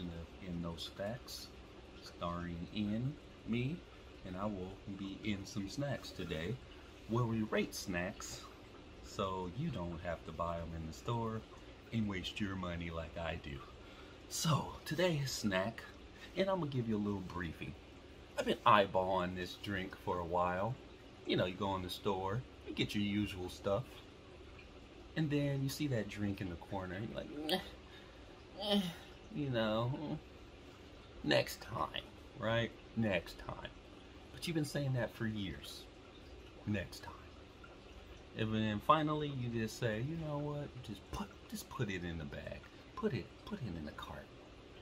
of In Those Facts, starring in me, and I will be in some snacks today, where we rate snacks so you don't have to buy them in the store and waste your money like I do. So, today's snack, and I'm gonna give you a little briefing. I've been eyeballing this drink for a while. You know, you go in the store, you get your usual stuff, and then you see that drink in the corner, and you're like, you know, next time, right? Next time. But you've been saying that for years. Next time. And then finally you just say, you know what? Just put just put it in the bag. Put it put it in the cart.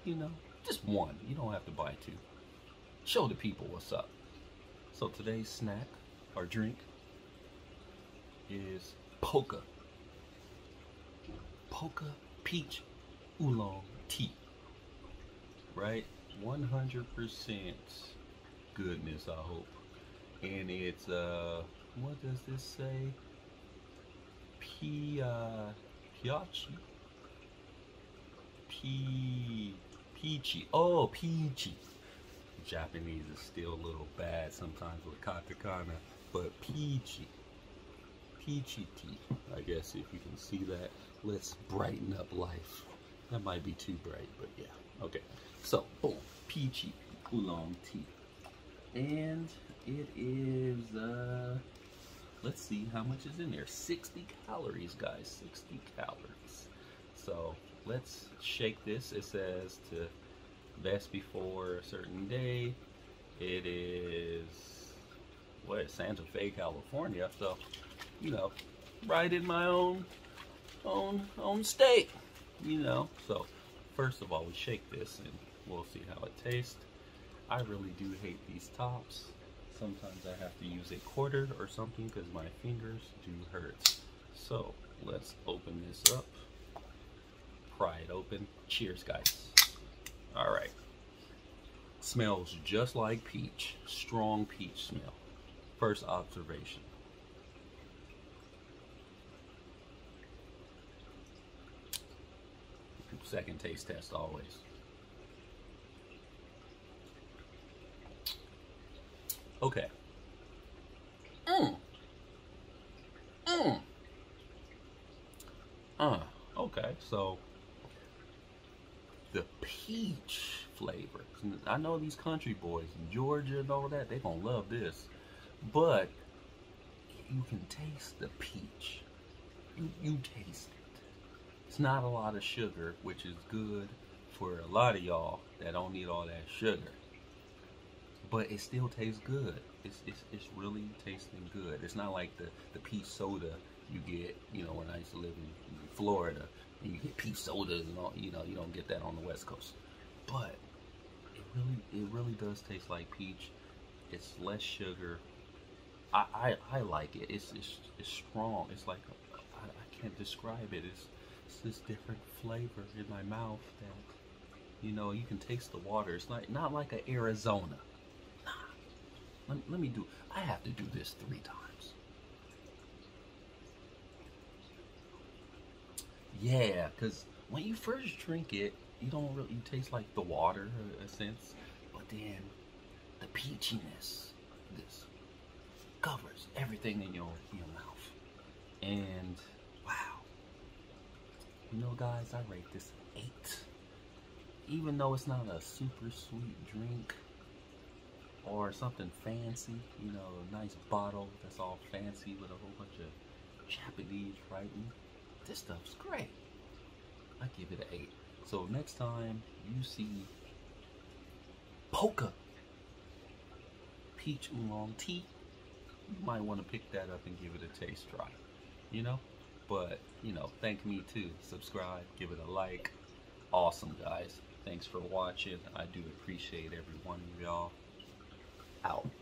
You know? Just one. You don't have to buy two. Show the people what's up. So today's snack or drink is Pokka. Pokka peach oolong tea. Right? 100% goodness, I hope. And it's, uh, what does this say? P, uh, Piachi? P, peachy. Oh, peachy. Japanese is still a little bad sometimes with katakana, but peachy. Peachy tea, I guess if you can see that. Let's brighten up life. That might be too bright, but yeah. Okay. So, boom. Peachy oolong tea. And it is, uh, let's see how much is in there. 60 calories, guys. 60 calories. So, let's shake this. It says to best before a certain day. It is, what, Santa Fe, California. So, you know, right in my own, own, own state you know. So first of all, we shake this and we'll see how it tastes. I really do hate these tops. Sometimes I have to use a quarter or something because my fingers do hurt. So let's open this up. Pry it open. Cheers, guys. All right. Smells just like peach. Strong peach smell. First observation. Second taste test always. Okay. Mmm. Mmm. Uh, okay, so the peach flavor. I know these country boys in Georgia and all that, they're gonna love this. But you can taste the peach. You, you taste it. It's not a lot of sugar, which is good for a lot of y'all that don't need all that sugar. But it still tastes good. It's, it's, it's really tasting good. It's not like the, the peach soda you get, you know, when I used to live in, Florida, and you get peach sodas and all, you know, you don't get that on the West Coast. But it really, it really does taste like peach. It's less sugar. I, I, I like it. It's, it's, it's strong. It's like, I, I can't describe it. It's, it's this different flavor in my mouth that you know you can taste the water. It's not not like a arizona. Nah. let, let me do i have to do this three times. Yeah because when you first drink it you don't really you taste like the water a sense. But then the peachiness this covers everything in your your mouth. And you know, guys, I rate this 8. Even though it's not a super sweet drink or something fancy, you know, a nice bottle that's all fancy with a whole bunch of Japanese writing, this stuff's great. I give it an 8. So next time you see Pokka peach oolong tea, you might want to pick that up and give it a taste try. You know? But, you know, thank me too. Subscribe, give it a like. Awesome, guys. Thanks for watching. I do appreciate every one of y'all. Out.